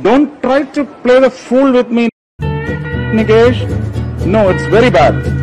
Don't try to play the fool with me, Nikesh. No, it's very bad.